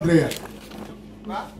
André. Tá?